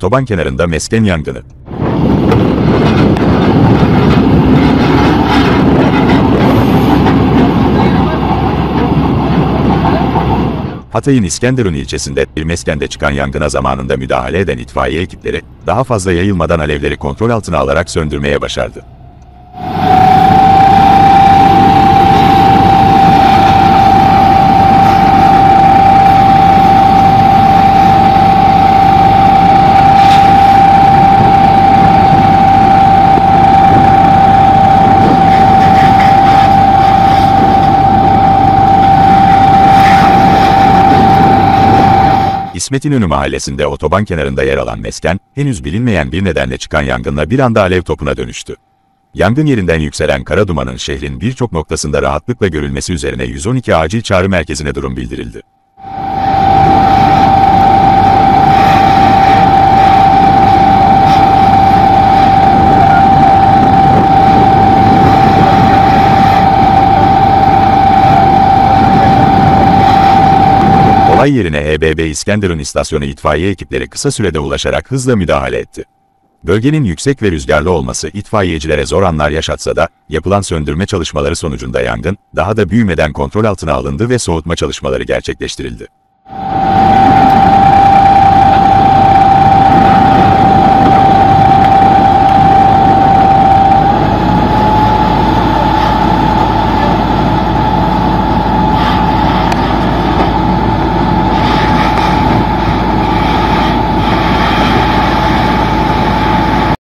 Otoban kenarında mesken yangını. Hatay'ın İskenderun ilçesinde bir meskende çıkan yangına zamanında müdahale eden itfaiye ekipleri, daha fazla yayılmadan alevleri kontrol altına alarak söndürmeye başardı. İsmet İnönü mahallesinde otoban kenarında yer alan mesken, henüz bilinmeyen bir nedenle çıkan yangınla bir anda alev topuna dönüştü. Yangın yerinden yükselen kara dumanın şehrin birçok noktasında rahatlıkla görülmesi üzerine 112 acil çağrı merkezine durum bildirildi. Olay yerine EBB İskenderun İstasyonu itfaiye ekipleri kısa sürede ulaşarak hızla müdahale etti. Bölgenin yüksek ve rüzgarlı olması itfaiyecilere zor anlar yaşatsa da, yapılan söndürme çalışmaları sonucunda yangın, daha da büyümeden kontrol altına alındı ve soğutma çalışmaları gerçekleştirildi.